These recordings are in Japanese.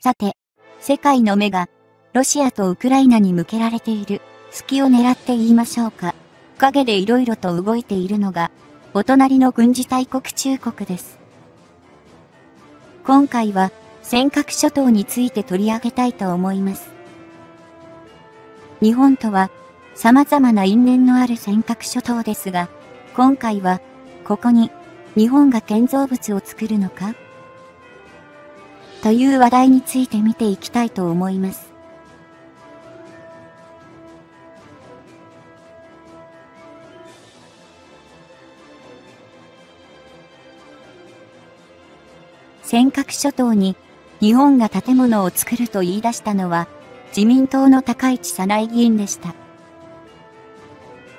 さて、世界の目が、ロシアとウクライナに向けられている、隙を狙って言いましょうか。影で色々と動いているのが、お隣の軍事大国中国です。今回は、尖閣諸島について取り上げたいと思います。日本とは、様々な因縁のある尖閣諸島ですが、今回は、ここに、日本が建造物を作るのか？という話題について見ていきたいと思います。尖閣諸島に日本が建物を作ると言い出したのは自民党の高市早苗議員でした。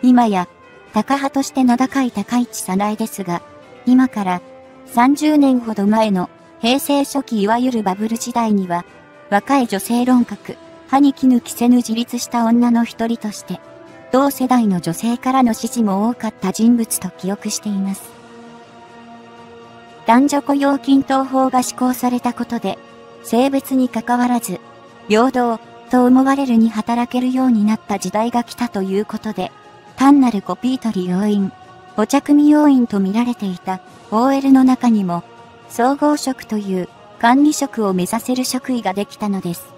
今や、高派として名高い高市早苗ですが、今から30年ほど前の平成初期いわゆるバブル時代には、若い女性論客、歯に絹着せぬ自立した女の一人として、同世代の女性からの支持も多かった人物と記憶しています。男女雇用均等法が施行されたことで、性別に関わらず、平等と思われるに働けるようになった時代が来たということで、単なるコピー取り要員、お茶組要員と見られていた OL の中にも、総合職という管理職を目指せる職位ができたのです。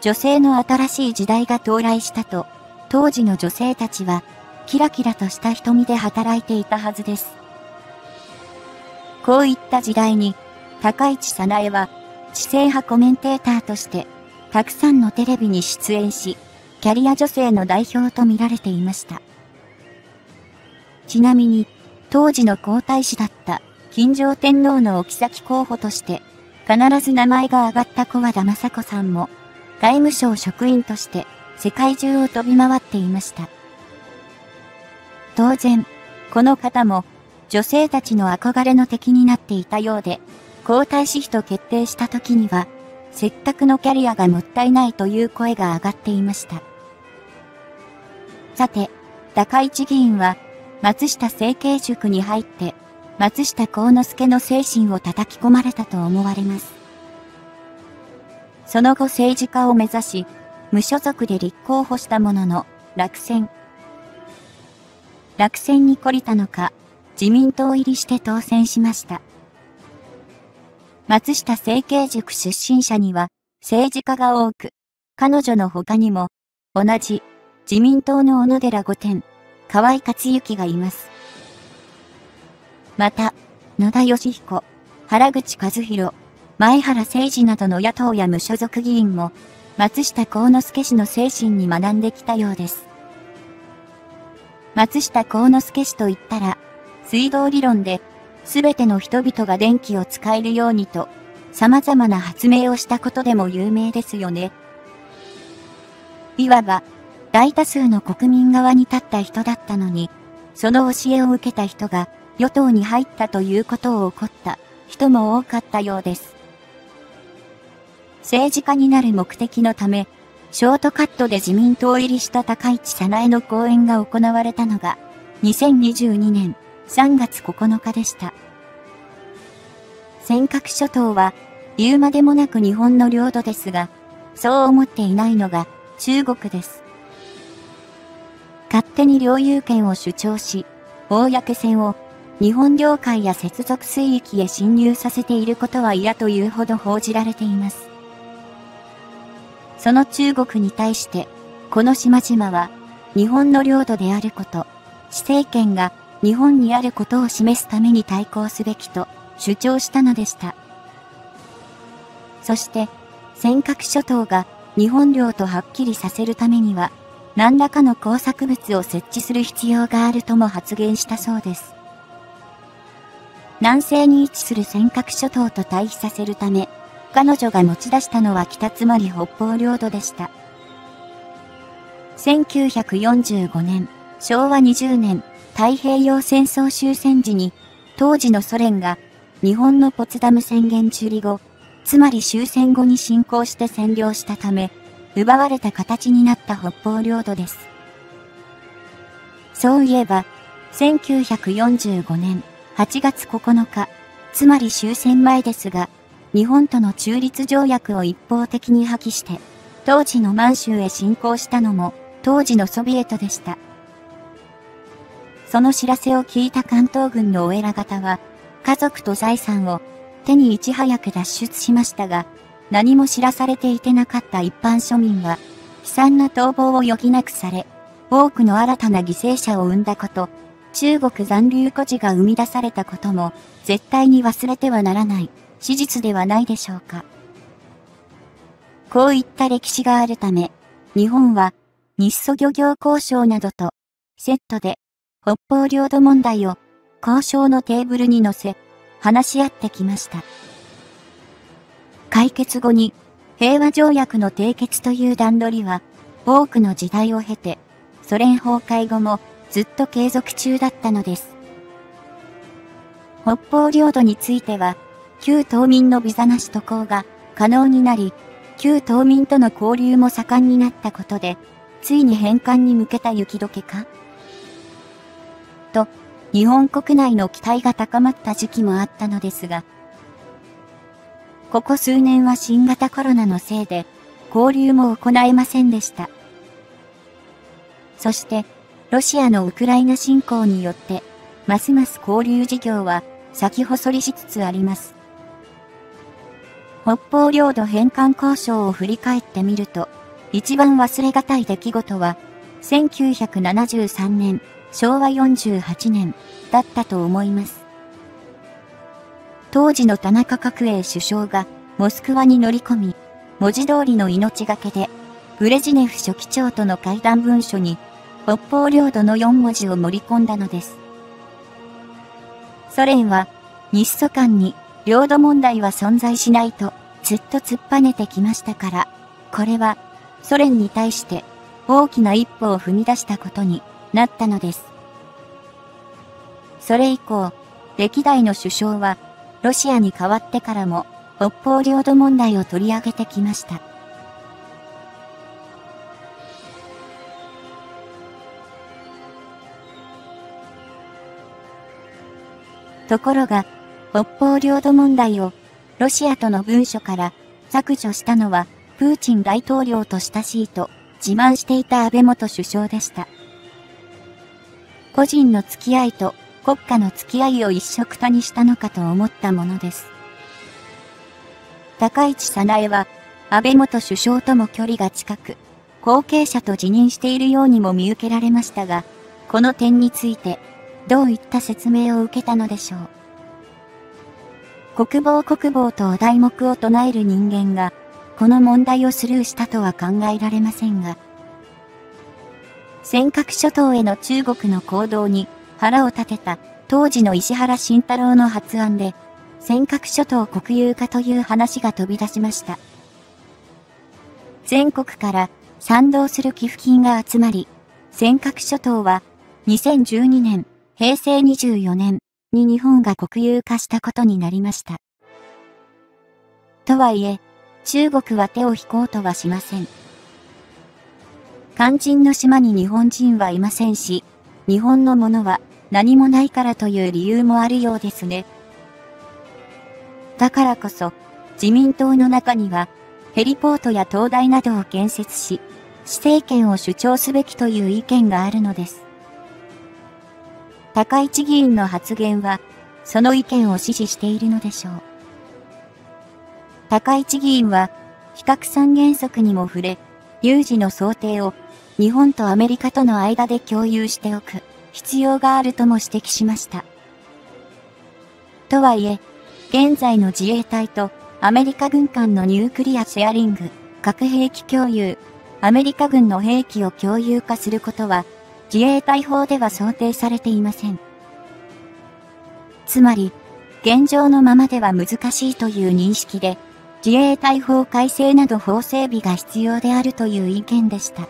女性の新しい時代が到来したと、当時の女性たちは、キラキラとした瞳で働いていたはずです。こういった時代に、高市早苗は、知性派コメンテーターとして、たくさんのテレビに出演し、キャリア女性の代表と見られていました。ちなみに、当時の皇太子だった金城天皇の置先候補として、必ず名前が挙がった小和田雅子さんも、外務省職員として世界中を飛び回っていました。当然、この方も女性たちの憧れの敵になっていたようで、皇太子妃と決定した時には、せっかくのキャリアがもったいないという声が上がっていました。さて、高市議員は、松下政経塾に入って、松下幸之助の精神を叩き込まれたと思われます。その後政治家を目指し、無所属で立候補したものの、落選。落選に懲りたのか、自民党入りして当選しました。松下政経塾出身者には、政治家が多く、彼女の他にも、同じ自民党の小野寺御殿、河合克行がいます。また、野田義彦、原口和弘、前原誠二などの野党や無所属議員も、松下幸之助氏の精神に学んできたようです。松下幸之助氏と言ったら、水道理論で、すべての人々が電気を使えるようにと、様々な発明をしたことでも有名ですよね。いわば、大多数の国民側に立った人だったのに、その教えを受けた人が与党に入ったということを怒った人も多かったようです。政治家になる目的のため、ショートカットで自民党入りした高市早苗の講演が行われたのが、2022年3月9日でした。尖閣諸島は、言うまでもなく日本の領土ですが、そう思っていないのが中国です。勝手に領有権を主張し、公船を日本領海や接続水域へ侵入させていることは嫌というほど報じられています。その中国に対して、この島々は日本の領土であること、施政権が日本にあることを示すために対抗すべきと主張したのでした。そして、尖閣諸島が日本領とはっきりさせるためには、何らかの工作物を設置する必要があるとも発言したそうです。南西に位置する尖閣諸島と対比させるため、彼女が持ち出したのは北つまり北方領土でした。1945年、昭和20年、太平洋戦争終戦時に、当時のソ連が日本のポツダム宣言中理後、つまり終戦後に侵攻して占領したため、奪われた形になった北方領土です。そういえば、1945年8月9日、つまり終戦前ですが、日本との中立条約を一方的に破棄して、当時の満州へ侵攻したのも、当時のソビエトでした。その知らせを聞いた関東軍のお偉方は、家族と財産を手にいち早く脱出しましたが、何も知らされていてなかった一般庶民は、悲惨な逃亡を余儀なくされ、多くの新たな犠牲者を生んだこと、中国残留孤児が生み出されたことも、絶対に忘れてはならない史実ではないでしょうか。こういった歴史があるため、日本は日ソ漁業交渉などとセットで北方領土問題を交渉のテーブルに乗せ、話し合ってきました。解決後に平和条約の締結という段取りは多くの時代を経てソ連崩壊後もずっと継続中だったのです。北方領土については旧島民のビザなし渡航が可能になり、旧島民との交流も盛んになったことで、ついに返還に向けた雪解けか？と、日本国内の期待が高まった時期もあったのですが、ここ数年は新型コロナのせいで、交流も行えませんでした。そして、ロシアのウクライナ侵攻によって、ますます交流事業は先細りしつつあります。北方領土返還交渉を振り返ってみると、一番忘れがたい出来事は、1973年昭和48年だったと思います。当時の田中角栄首相がモスクワに乗り込み、文字通りの命がけで、ブレジネフ書記長との会談文書に、北方領土の4文字を盛り込んだのです。ソ連は、日ソ間に領土問題は存在しないとずっと突っぱねてきましたから、これはソ連に対して大きな一歩を踏み出したことになったのです。それ以降、歴代の首相は、ロシアに代わってからも、北方領土問題を取り上げてきました。ところが、北方領土問題をロシアとの文書から削除したのは、プーチン大統領と親しいと自慢していた安倍元首相でした。個人の付き合いと国家の付き合いを一緒くたにしたのかと思ったものです。高市早苗は、安倍元首相とも距離が近く、後継者と辞任しているようにも見受けられましたが、この点について、どういった説明を受けたのでしょう。国防国防とお題目を唱える人間が、この問題をスルーしたとは考えられませんが、尖閣諸島への中国の行動に腹を立てた当時の石原慎太郎の発案で、尖閣諸島国有化という話が飛び出しました。全国から賛同する寄付金が集まり、尖閣諸島は2012年、平成24年に日本が国有化したことになりました。とはいえ、中国は手を引こうとはしません。肝心の島に日本人はいませんし、日本のものは何もないからという理由もあるようですね。だからこそ、自民党の中には、ヘリポートや灯台などを建設し、施政権を主張すべきという意見があるのです。高市議員の発言は、その意見を支持しているのでしょう。高市議員は、非核三原則にも触れ、有事の想定を日本とアメリカとの間で共有しておく必要があるとも指摘しました。とはいえ、現在の自衛隊とアメリカ軍間のニュークリアシェアリング、核兵器共有、アメリカ軍の兵器を共有化することは、自衛隊法では想定されていません。つまり、現状のままでは難しいという認識で、自衛隊法改正など法整備が必要であるという意見でした。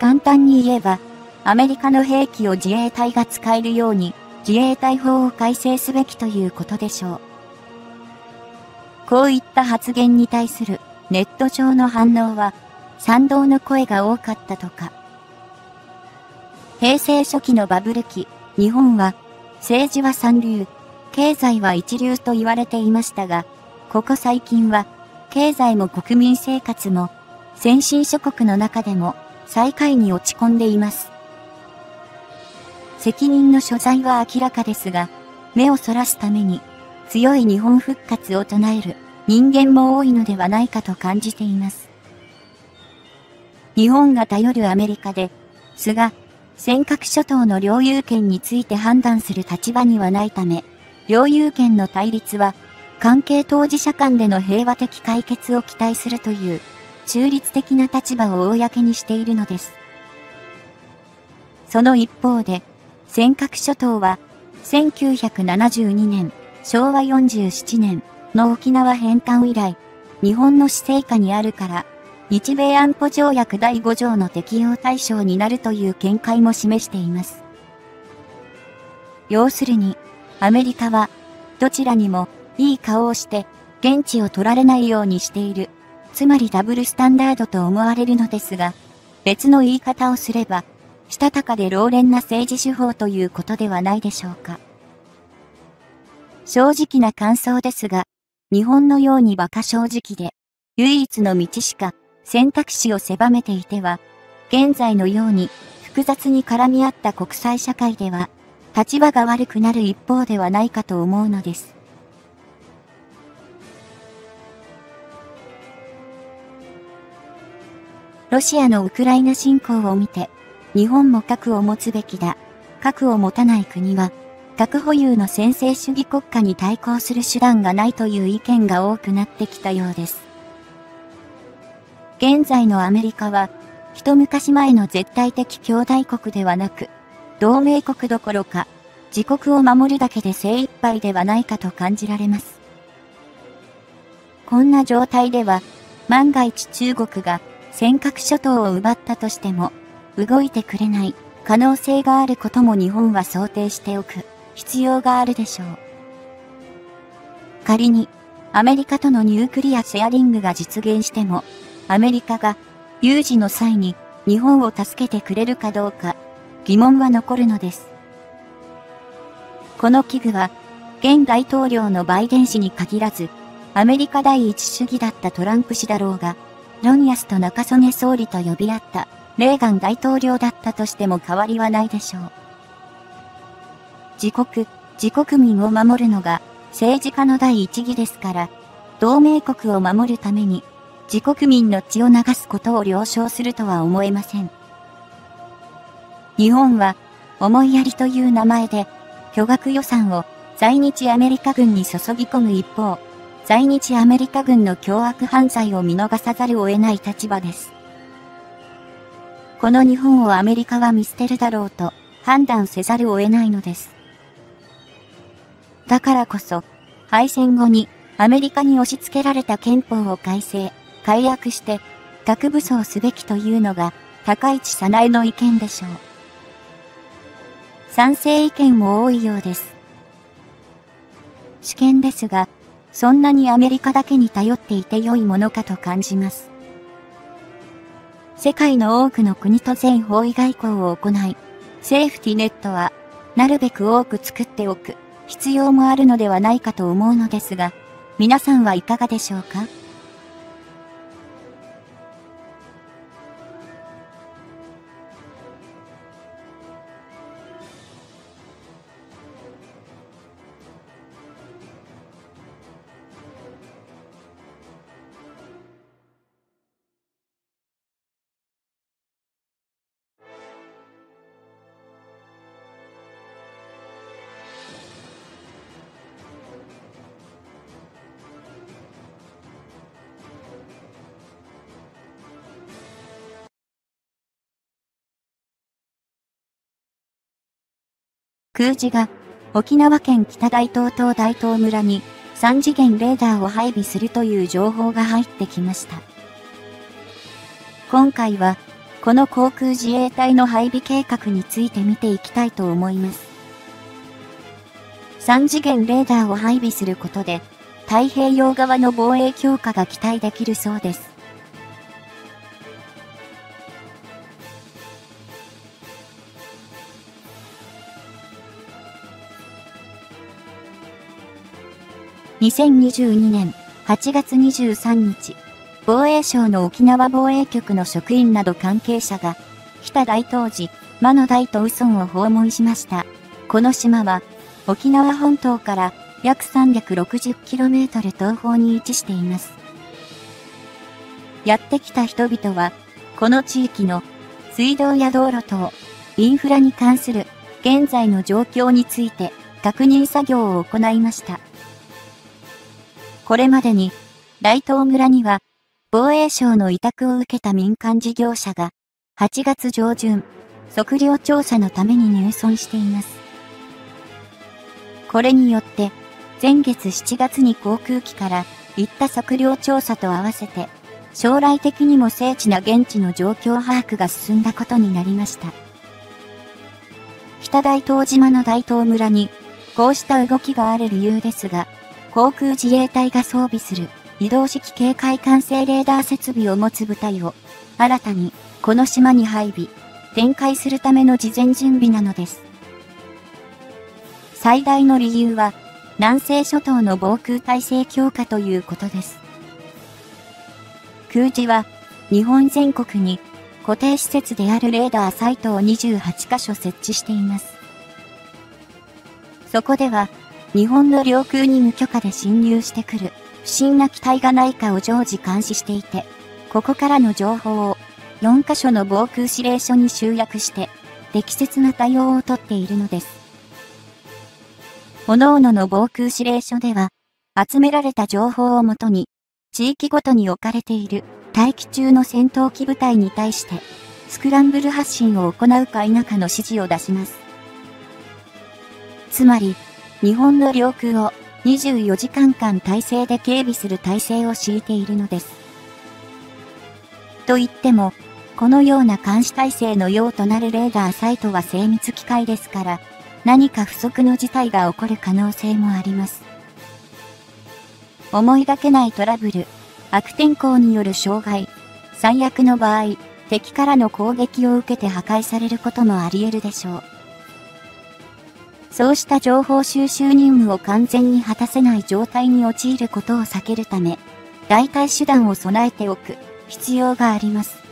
簡単に言えば、アメリカの兵器を自衛隊が使えるように自衛隊法を改正すべきということでしょう。こういった発言に対するネット上の反応は賛同の声が多かったとか。平成初期のバブル期、日本は政治は三流、経済は一流と言われていましたが、ここ最近は、経済も国民生活も、先進諸国の中でも、最下位に落ち込んでいます。責任の所在は明らかですが、目をそらすために、強い日本復活を唱える人間も多いのではないかと感じています。日本が頼るアメリカで、菅、尖閣諸島の領有権について判断する立場にはないため、領有権の対立は、関係当事者間での平和的解決を期待するという、中立的な立場を公にしているのです。その一方で、尖閣諸島は、1972年、昭和47年の沖縄返還以来、日本の施政下にあるから、日米安保条約第5条の適用対象になるという見解も示しています。要するに、アメリカは、どちらにも、いい顔をして、現地を取られないようにしている。つまりダブルスタンダードと思われるのですが、別の言い方をすれば、したたかで老練な政治手法ということではないでしょうか。正直な感想ですが、日本のように馬鹿正直で、唯一の道しか選択肢を狭めていては、現在のように複雑に絡み合った国際社会では、立場が悪くなる一方ではないかと思うのです。ロシアのウクライナ侵攻を見て、日本も核を持つべきだ。核を持たない国は、核保有の先制主義国家に対抗する手段がないという意見が多くなってきたようです。現在のアメリカは、一昔前の絶対的兄弟国ではなく、同盟国どころか、自国を守るだけで精一杯ではないかと感じられます。こんな状態では、万が一中国が尖閣諸島を奪ったとしても、動いてくれない可能性があることも日本は想定しておく必要があるでしょう。仮に、アメリカとのニュークリアシェアリングが実現しても、アメリカが有事の際に日本を助けてくれるかどうか疑問は残るのです。この危惧は現大統領のバイデン氏に限らずアメリカ第一主義だったトランプ氏だろうがロンヤスと中曽根総理と呼び合ったレーガン大統領だったとしても変わりはないでしょう。自国、自国民を守るのが政治家の第一義ですから、同盟国を守るために自国民の血を流すことを了承するとは思えません。日本は、思いやりという名前で、巨額予算を在日アメリカ軍に注ぎ込む一方、在日アメリカ軍の凶悪犯罪を見逃さざるを得ない立場です。この日本をアメリカは見捨てるだろうと判断せざるを得ないのです。だからこそ、敗戦後にアメリカに押し付けられた憲法を改正、解約して核武装すべきというのが高市早苗の意見でしょう。賛成意見も多いようです。試験ですが、そんなにアメリカだけに頼っていて良いものかと感じます。世界の多くの国と全方位外交を行い、セーフティネットは、なるべく多く作っておく必要もあるのではないかと思うのですが、皆さんはいかがでしょうか？空自が沖縄県北大東島大東村に3次元レーダーを配備するという情報が入ってきました。今回はこの航空自衛隊の配備計画について見ていきたいと思います。3次元レーダーを配備することで太平洋側の防衛強化が期待できるそうです。2022年8月23日、防衛省の沖縄防衛局の職員など関係者が、北大東寺、魔の大と嘘を訪問しました。この島は、沖縄本島から約 360km 東方に位置しています。やってきた人々は、この地域の水道や道路等、インフラに関する現在の状況について確認作業を行いました。これまでに、大東村には、防衛省の委託を受けた民間事業者が、8月上旬、測量調査のために入村しています。これによって、前月7月に航空機から行った測量調査と合わせて、将来的にも精緻な現地の状況把握が進んだことになりました。北大東島の大東村に、こうした動きがある理由ですが、航空自衛隊が装備する移動式警戒管制レーダー設備を持つ部隊を、新たにこの島に配備、展開するための事前準備なのです。最大の理由は、南西諸島の防空体制強化ということです。空自は、日本全国に固定施設であるレーダーサイトを28カ所設置しています。そこでは、日本の領空に無許可で侵入してくる不審な機体がないかを常時監視していて、ここからの情報を4カ所の防空指令所に集約して、適切な対応をとっているのです。各々の防空指令所では、集められた情報をもとに、地域ごとに置かれている待機中の戦闘機部隊に対して、スクランブル発進を行うか否かの指示を出します。つまり、日本の領空を24時間間体制で警備する体制を敷いているのです。と言っても、このような監視体制の用となるレーダーサイトは精密機械ですから、何か不測の事態が起こる可能性もあります。思いがけないトラブル、悪天候による障害、最悪の場合、敵からの攻撃を受けて破壊されることもあり得るでしょう。そうした情報収集任務を完全に果たせない状態に陥ることを避けるため、代替手段を備えておく必要があります。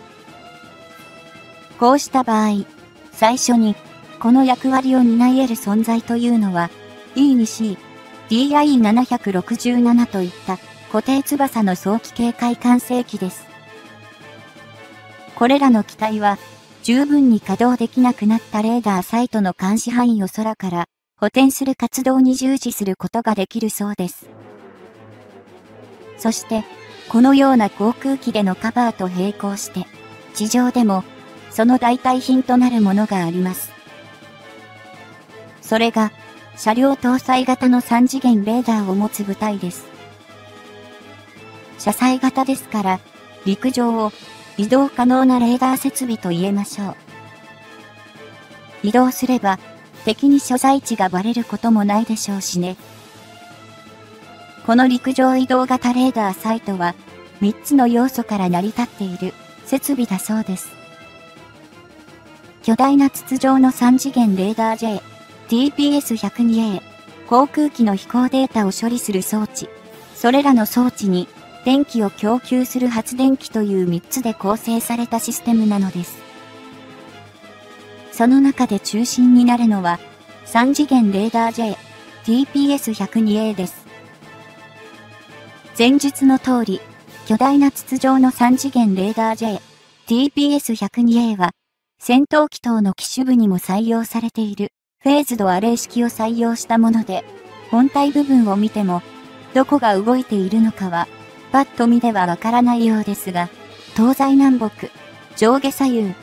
こうした場合、最初に、この役割を担い得る存在というのは、E2C、DI767 といった固定翼の早期警戒管制機です。これらの機体は、十分に稼働できなくなったレーダーサイトの監視範囲を空から補填する活動に従事することができるそうです。そして、このような航空機でのカバーと並行して、地上でも、その代替品となるものがあります。それが、車両搭載型の3次元レーダーを持つ部隊です。車載型ですから、陸上を移動可能なレーダー設備と言えましょう。移動すれば、敵に所在地がバレることもないでしょうしね。この陸上移動型レーダーサイトは、3つの要素から成り立っている設備だそうです。巨大な筒状の3次元レーダー J、TPS-102A、航空機の飛行データを処理する装置、それらの装置に電気を供給する発電機という3つで構成されたシステムなのです。その中で中心になるのは、3次元レーダー J、TPS-102A です。前述の通り、巨大な筒状の3次元レーダー J、TPS-102A は、戦闘機等の機種部にも採用されているフェーズドアレイ式を採用したもので、本体部分を見ても、どこが動いているのかは、パッと見ではわからないようですが、東西南北、上下左右、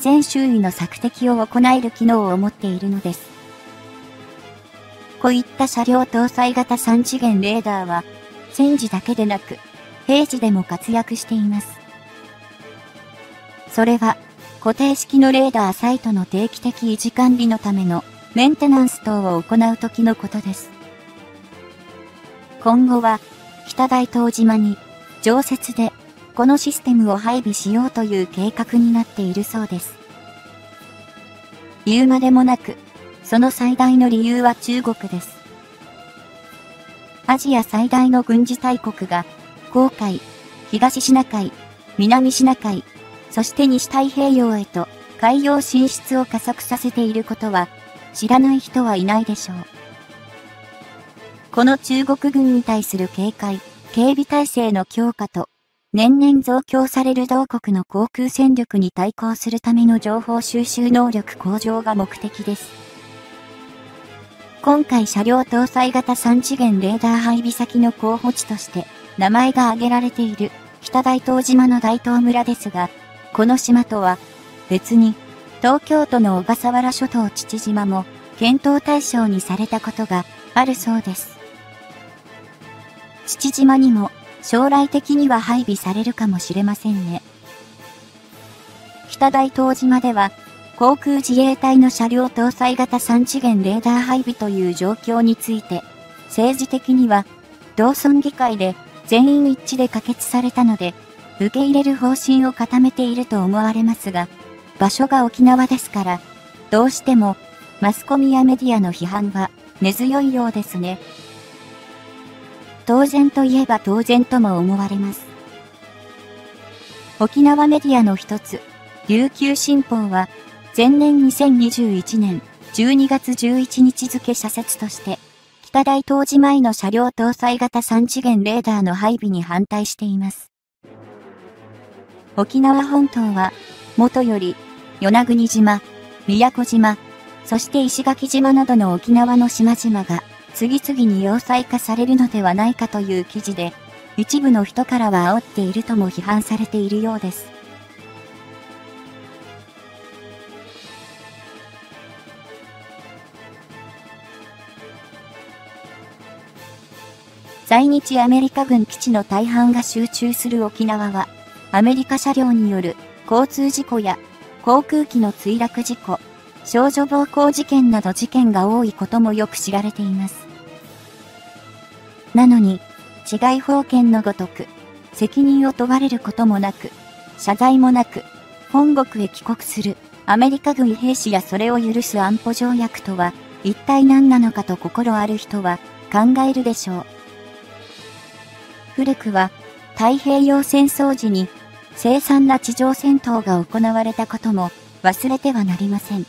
全周囲の索敵を行える機能を持っているのです。こういった車両搭載型3次元レーダーは、戦時だけでなく、平時でも活躍しています。それは、固定式のレーダーサイトの定期的維持管理のためのメンテナンス等を行う時のことです。今後は、北大東島に、常設で、このシステムを配備しようという計画になっているそうです。言うまでもなく、その最大の理由は中国です。アジア最大の軍事大国が、航海、東シナ海、南シナ海、そして西太平洋へと海洋進出を加速させていることは、知らない人はいないでしょう。この中国軍に対する警戒、警備体制の強化と、年々増強される同国の航空戦力に対抗するための情報収集能力向上が目的です。今回車両搭載型3次元レーダー配備先の候補地として名前が挙げられている北大東島の大東村ですが、この島とは別に東京都の小笠原諸島父島も検討対象にされたことがあるそうです。父島にも将来的には配備されるかもしれませんね。北大東島では航空自衛隊の車両搭載型3次元レーダー配備という状況について、政治的には、同村議会で全員一致で可決されたので、受け入れる方針を固めていると思われますが、場所が沖縄ですから、どうしても、マスコミやメディアの批判が根強いようですね。当然といえば当然とも思われます。沖縄メディアの一つ、琉球新報は、前年2021年12月11日付社説として、北大東寺前の車両搭載型3次元レーダーの配備に反対しています。沖縄本島は、元より、与那国島、宮古島、そして石垣島などの沖縄の島々が、次々に要塞化されるのではないかという記事で、一部の人からは煽っているとも批判されているようです。在日アメリカ軍基地の大半が集中する沖縄は、アメリカ車両による交通事故や航空機の墜落事故、少女暴行事件など事件が多いこともよく知られています。なのに、違い法権のごとく、責任を問われることもなく、謝罪もなく、本国へ帰国するアメリカ軍兵士やそれを許す安保条約とは、一体何なのかと心ある人は考えるでしょう。古くは太平洋戦争時に凄惨な地上戦闘が行われたことも忘れてはなりません。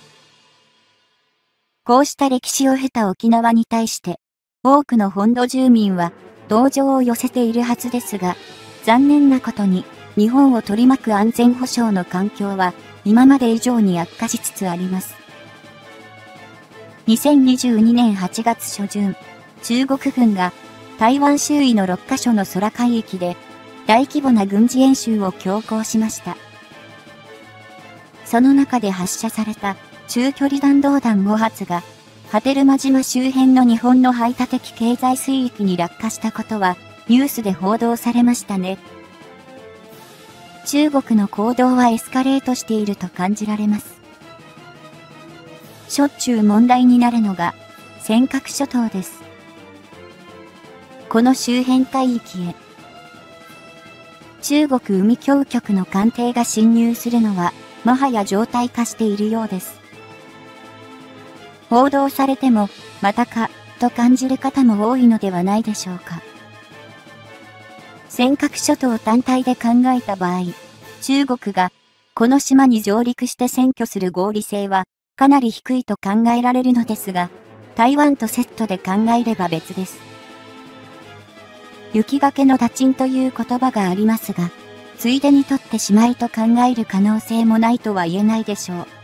こうした歴史を経た沖縄に対して多くの本土住民は同情を寄せているはずですが、残念なことに日本を取り巻く安全保障の環境は今まで以上に悪化しつつあります。2022年8月初旬、中国軍が台湾周囲の6カ所の空海域で大規模な軍事演習を強行しました。その中で発射された中距離弾道弾5発が、波照間島周辺の日本の排他的経済水域に落下したことはニュースで報道されましたね。中国の行動はエスカレートしていると感じられます。しょっちゅう問題になるのが尖閣諸島です。この周辺海域へ。中国海峡局の艦艇が侵入するのは、もはや状態化しているようです。報道されても、またか、と感じる方も多いのではないでしょうか。尖閣諸島単体で考えた場合、中国が、この島に上陸して占拠する合理性は、かなり低いと考えられるのですが、台湾とセットで考えれば別です。雪崖の打賃という言葉がありますが、ついでに取ってしまいと考える可能性もないとは言えないでしょう。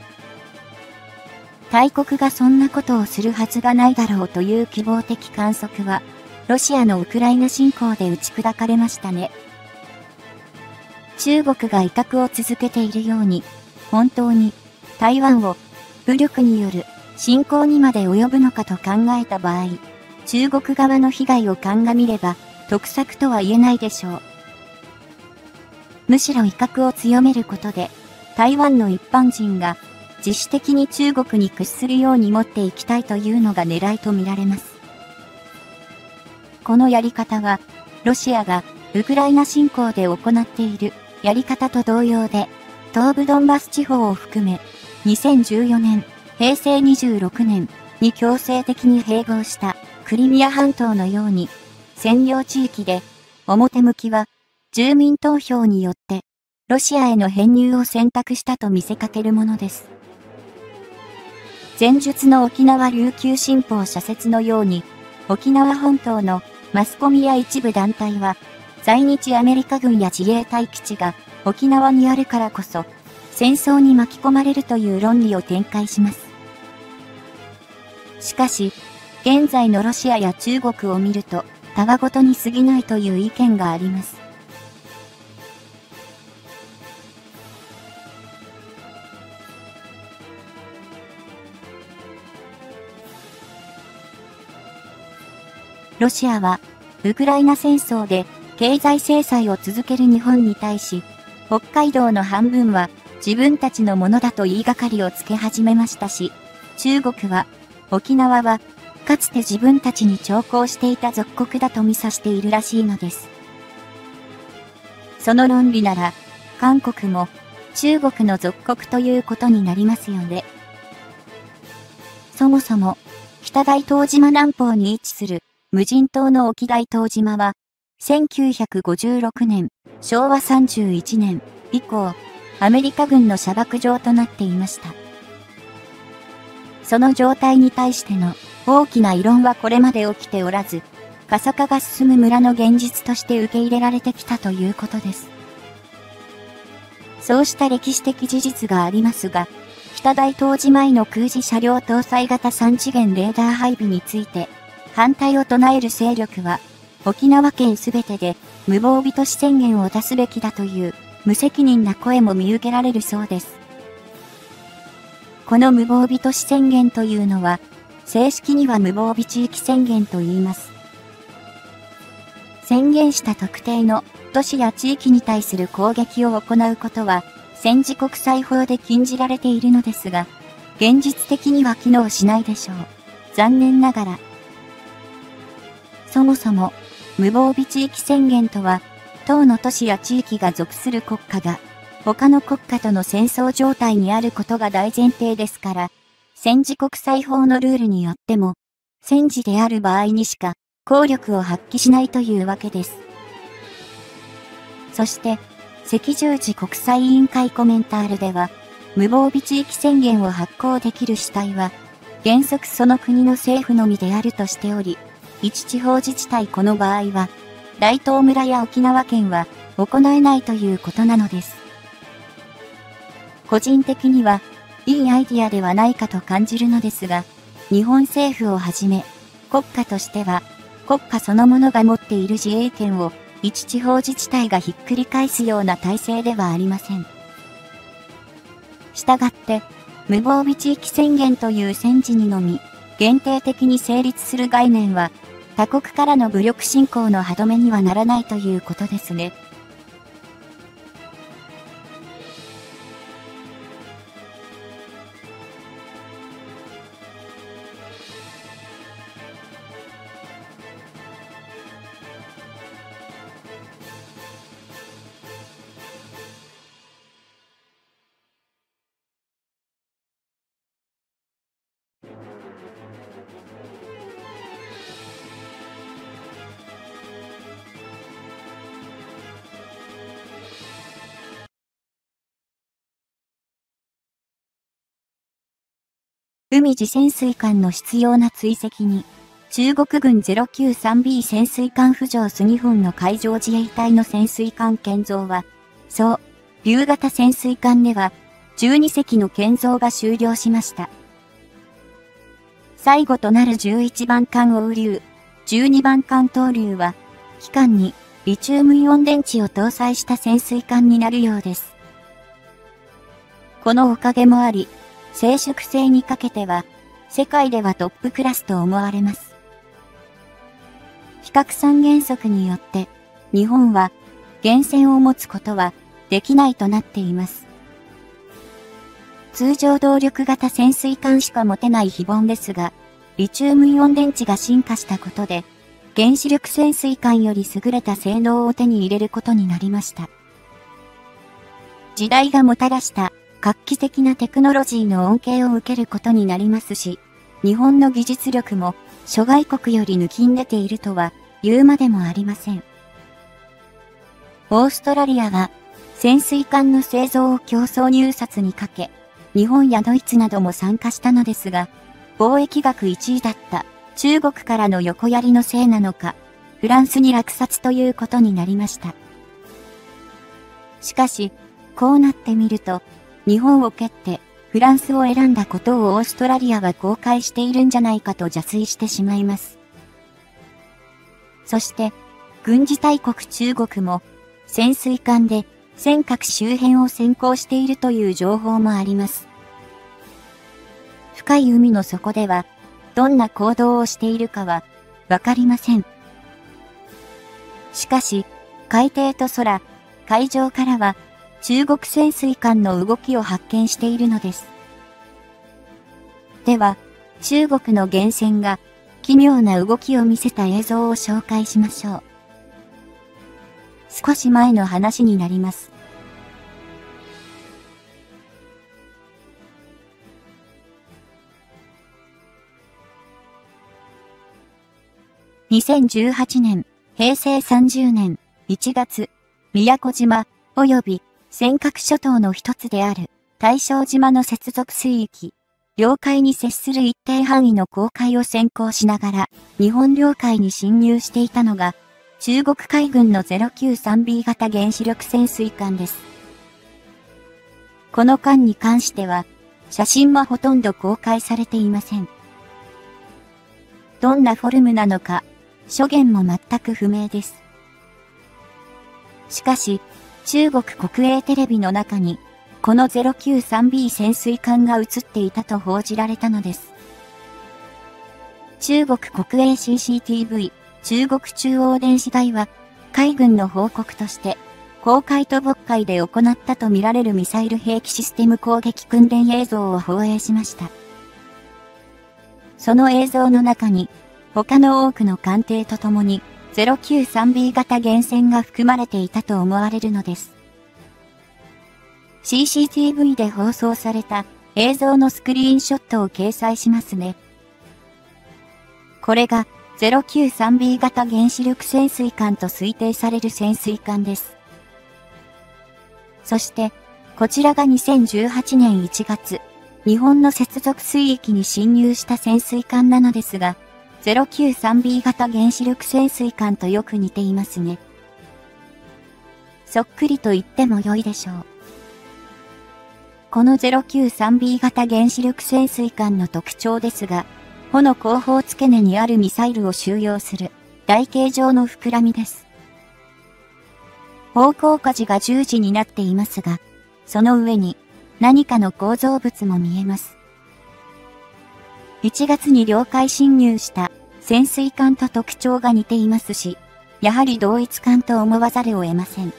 大国がそんなことをするはずがないだろうという希望的観測は、ロシアのウクライナ侵攻で打ち砕かれましたね。中国が威嚇を続けているように、本当に台湾を武力による侵攻にまで及ぶのかと考えた場合、中国側の被害を鑑みれば、得策とは言えないでしょう。むしろ威嚇を強めることで、台湾の一般人が自主的に中国に屈するように持っていきたいというのが狙いとみられます。このやり方は、ロシアがウクライナ侵攻で行っているやり方と同様で、東部ドンバス地方を含め、2014年、平成26年に強制的に併合したクリミア半島のように占領地域で、表向きは、住民投票によって、ロシアへの編入を選択したと見せかけるものです。前述の沖縄琉球新報社説のように、沖縄本島のマスコミや一部団体は、在日アメリカ軍や自衛隊基地が沖縄にあるからこそ、戦争に巻き込まれるという論理を展開します。しかし、現在のロシアや中国を見ると、たわごとに過ぎないという意見があります。ロシアは、ウクライナ戦争で経済制裁を続ける日本に対し、北海道の半分は自分たちのものだと言いがかりをつけ始めましたし、中国は、沖縄は、かつて自分たちに徴工していた属国だと見さしているらしいのです。その論理なら、韓国も中国の属国ということになりますよね。そもそも、北大東島南方に位置する無人島の沖大東島は、1956年、昭和31年以降、アメリカ軍の射爆場となっていました。その状態に対しての大きな異論はこれまで起きておらず、過疎化が進む村の現実として受け入れられてきたということです。そうした歴史的事実がありますが、北大東島への空自車両搭載型3次元レーダー配備について、反対を唱える勢力は、沖縄県すべてで無防備都市宣言を出すべきだという無責任な声も見受けられるそうです。この無防備都市宣言というのは、正式には無防備地域宣言と言います。宣言した特定の都市や地域に対する攻撃を行うことは、戦時国際法で禁じられているのですが、現実的には機能しないでしょう。残念ながら。そもそも、無防備地域宣言とは、党の都市や地域が属する国家が、他の国家との戦争状態にあることが大前提ですから、戦時国際法のルールによっても、戦時である場合にしか、効力を発揮しないというわけです。そして、赤十字国際委員会コメンタールでは、無防備地域宣言を発行できる主体は、原則その国の政府のみであるとしており、一地方自治体この場合は、大東村や沖縄県は行えないということなのです。個人的には、いいアイディアではないかと感じるのですが、日本政府をはじめ、国家としては、国家そのものが持っている自衛権を一地方自治体がひっくり返すような体制ではありません。したがって、無防備地域宣言という戦時にのみ、限定的に成立する概念は、他国からの武力侵攻の歯止めにはならないということですね。海自潜水艦の必要な追跡に、中国軍 093B 潜水艦浮上ス2本の海上自衛隊の潜水艦建造は、そう、竜型潜水艦では、12隻の建造が終了しました。最後となる11番艦王流、12番艦東流は、機関にリチウムイオン電池を搭載した潜水艦になるようです。このおかげもあり、生殖性にかけては、世界ではトップクラスと思われます。比較三原則によって、日本は、源泉を持つことはできないとなっています。通常動力型潜水艦しか持てない非凡ですが、リチウムイオン電池が進化したことで、原子力潜水艦より優れた性能を手に入れることになりました。時代がもたらした画期的なテクノロジーの恩恵を受けることになりますし、日本の技術力も諸外国より抜きん出ているとは言うまでもありません。オーストラリアは潜水艦の製造を競争入札にかけ、日本やドイツなども参加したのですが、貿易額1位だった中国からの横やりのせいなのか、フランスに落札ということになりました。しかし、こうなってみると、日本を蹴ってフランスを選んだことをオーストラリアは公開しているんじゃないかと邪推してしまいます。そして、軍事大国中国も潜水艦で尖閣周辺を先行しているという情報もあります。深い海の底では、どんな行動をしているかは、わかりません。しかし、海底と空、海上からは、中国潜水艦の動きを発見しているのです。では、中国の源泉が奇妙な動きを見せた映像を紹介しましょう。少し前の話になります。2018年、平成30年1月、宮古島及び尖閣諸島の一つである大正島の接続水域、領海に接する一定範囲の公海を先行しながら日本領海に侵入していたのが中国海軍の 093B 型原子力潜水艦です。この艦に関しては写真はほとんど公開されていません。どんなフォルムなのか諸言も全く不明です。しかし、中国国営テレビの中に、この 093B 潜水艦が映っていたと報じられたのです。中国国営 CCTV 中国中央電子台は、海軍の報告として、公海と渤海で行ったとみられるミサイル兵器システム攻撃訓練映像を放映しました。その映像の中に、他の多くの艦艇とともに 093B 型源泉が含まれていたと思われるのです。CCTV で放送された映像のスクリーンショットを掲載しますね。これが 093B 型原子力潜水艦と推定される潜水艦です。そして、こちらが2018年1月、日本の接続水域に侵入した潜水艦なのですが、093B 型原子力潜水艦とよく似ていますね。そっくりと言っても良いでしょう。この 093B 型原子力潜水艦の特徴ですが、帆の後方付け根にあるミサイルを収容する台形状の膨らみです。方向舵が十字になっていますが、その上に何かの構造物も見えます。1月に領海侵入した潜水艦と特徴が似ていますし、やはり同一艦と思わざるを得ません。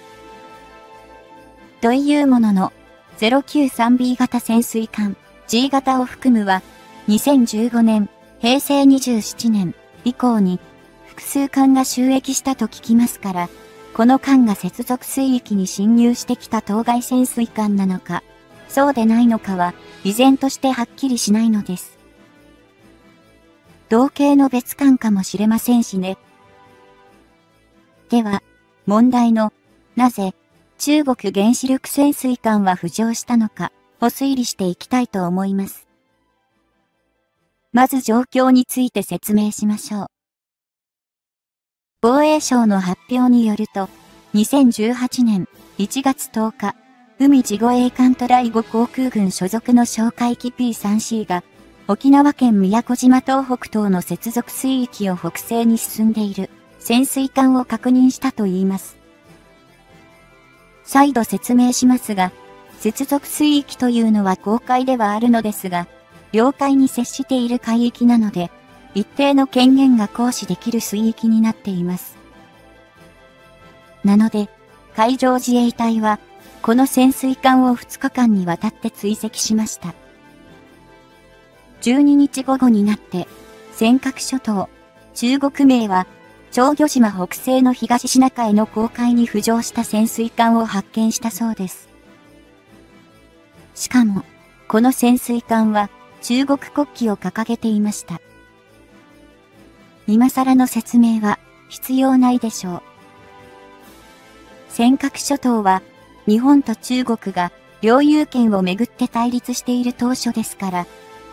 というものの、093B 型潜水艦 G 型を含むは、2015年、平成27年以降に複数艦が収益したと聞きますから、この艦が接続水域に侵入してきた当該潜水艦なのか、そうでないのかは、依然としてはっきりしないのです。同型の別館かもしれませんしね。では、問題の、なぜ、中国原子力潜水艦は浮上したのか、を推理していきたいと思います。まず状況について説明しましょう。防衛省の発表によると、2018年1月10日、海自護衛艦トライ5航空軍所属の哨戒機 P3C が沖縄県宮古島東北東の接続水域を北西に進んでいる潜水艦を確認したといいます。再度説明しますが、接続水域というのは公海ではあるのですが、領海に接している海域なので、一定の権限が行使できる水域になっています。なので、海上自衛隊は、この潜水艦を2日間にわたって追跡しました。12日午後になって、尖閣諸島、中国名は、長魚島北西の東シナ海の公海に浮上した潜水艦を発見したそうです。しかも、この潜水艦は中国国旗を掲げていました。今更の説明は必要ないでしょう。尖閣諸島は、日本と中国が領有権をめぐって対立している当初ですから、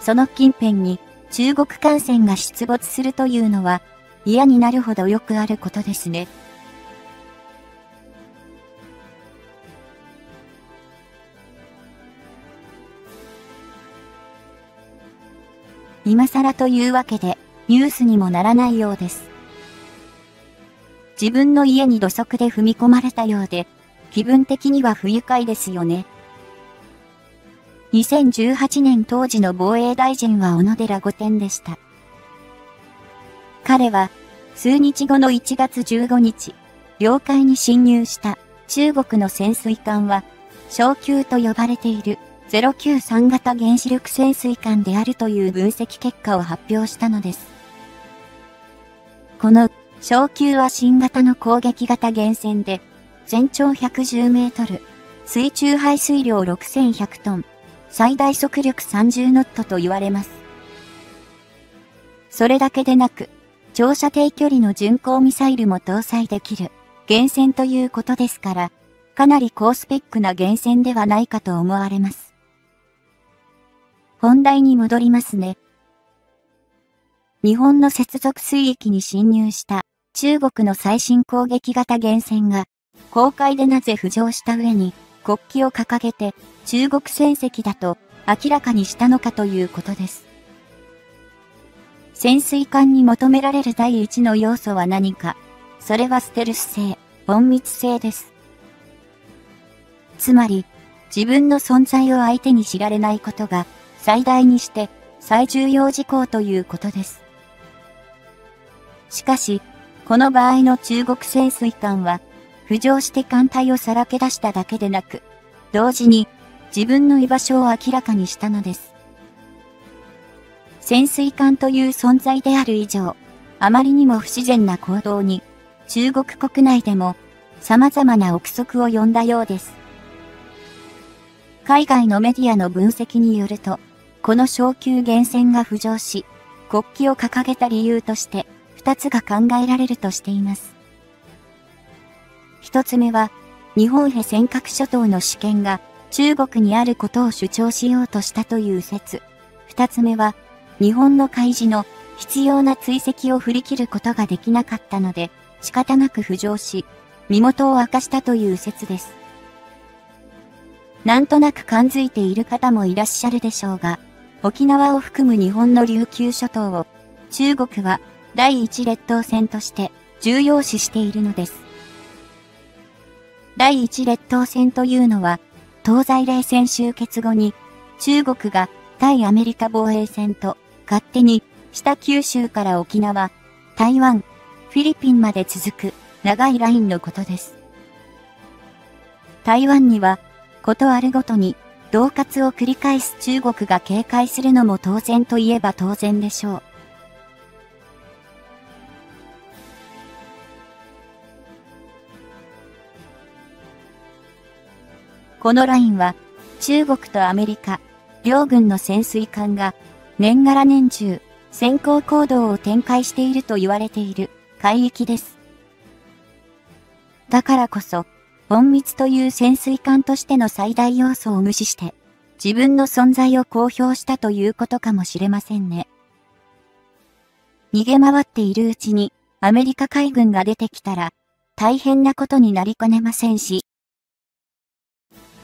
その近辺に中国艦船が出没するというのは嫌になるほどよくあることですね。今更というわけでニュースにもならないようです。自分の家に土足で踏み込まれたようで、気分的には不愉快ですよね。2018年当時の防衛大臣は小野寺御殿でした。彼は、数日後の1月15日、領海に侵入した中国の潜水艦は、小級と呼ばれている093型原子力潜水艦であるという分析結果を発表したのです。この小級は新型の攻撃型原船で、全長110メートル、水中排水量6100トン、最大速力30ノットと言われます。それだけでなく、長射程距離の巡航ミサイルも搭載できる、源泉ということですから、かなり高スペックな源泉ではないかと思われます。本題に戻りますね。日本の接続水域に侵入した中国の最新攻撃型源泉が、公海でなぜ浮上した上に、国旗を掲げて中国船籍だと明らかにしたのかということです。潜水艦に求められる第一の要素は何か、それはステルス性、隠密性です。つまり、自分の存在を相手に知られないことが、最大にして最重要事項ということです。しかし、この場合の中国潜水艦は、浮上して艦隊をさらけ出しただけでなく、同時に自分の居場所を明らかにしたのです。潜水艦という存在である以上、あまりにも不自然な行動に、中国国内でも様々な憶測を呼んだようです。海外のメディアの分析によると、この小級源泉が浮上し、国旗を掲げた理由として、二つが考えられるとしています。一つ目は、日本へ尖閣諸島の主権が中国にあることを主張しようとしたという説。二つ目は、日本の海事の必要な追跡を振り切ることができなかったので、仕方なく浮上し、身元を明かしたという説です。なんとなく感づいている方もいらっしゃるでしょうが、沖縄を含む日本の琉球諸島を、中国は第一列島線として重要視しているのです。第一列島線というのは、東西冷戦終結後に、中国が対アメリカ防衛戦と勝手に北九州から沖縄、台湾、フィリピンまで続く長いラインのことです。台湾には、ことあるごとに、恫喝を繰り返す中国が警戒するのも当然といえば当然でしょう。このラインは、中国とアメリカ、両軍の潜水艦が、年がら年中、先行行動を展開していると言われている海域です。だからこそ、隠密という潜水艦としての最大要素を無視して、自分の存在を公表したということかもしれませんね。逃げ回っているうちに、アメリカ海軍が出てきたら、大変なことになりかねませんし、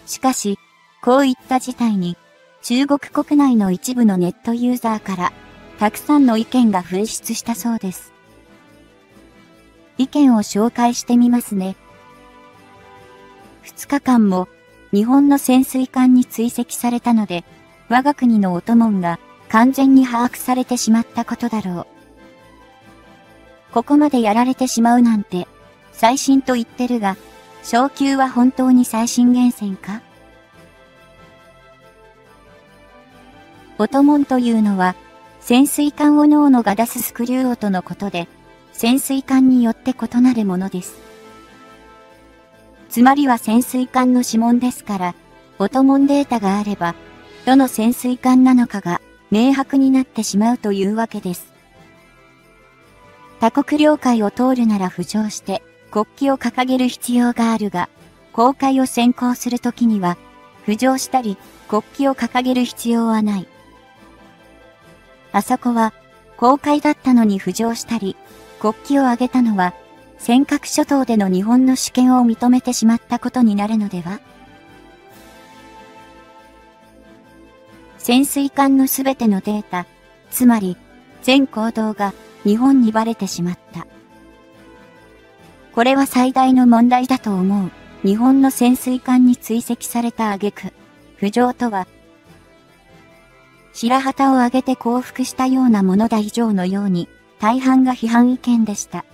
しかし、こういった事態に、中国国内の一部のネットユーザーから、たくさんの意見が噴出したそうです。意見を紹介してみますね。2日間も、日本の潜水艦に追跡されたので、我が国の音門が完全に把握されてしまったことだろう。ここまでやられてしまうなんて、最新と言ってるが、昇級は本当に最新源泉か？音門というのは、潜水艦を脳のが出すスクリュー音のことで、潜水艦によって異なるものです。つまりは潜水艦の指紋ですから、音門データがあれば、どの潜水艦なのかが明白になってしまうというわけです。他国領海を通るなら浮上して国旗を掲げる必要があるが、公海を先行するときには、浮上したり国旗を掲げる必要はない。あそこは公海だったのに浮上したり、国旗を上げたのは、尖閣諸島での日本の主権を認めてしまったことになるのでは？潜水艦のすべてのデータ、つまり全行動が日本にバレてしまった。これは最大の問題だと思う。日本の潜水艦に追跡された挙句、浮上とは、白旗を上げて降伏したようなものだ以上のように、大半が批判意見でした。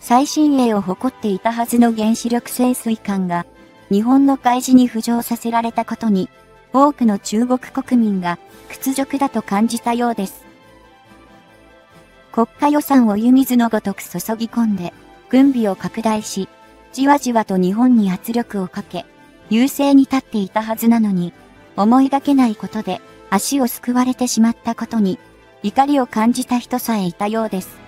最新鋭を誇っていたはずの原子力潜水艦が、日本の海事に浮上させられたことに、多くの中国国民が屈辱だと感じたようです。国家予算を湯水のごとく注ぎ込んで、軍備を拡大し、じわじわと日本に圧力をかけ、優勢に立っていたはずなのに、思いがけないことで足をすくわれてしまったことに、怒りを感じた人さえいたようです。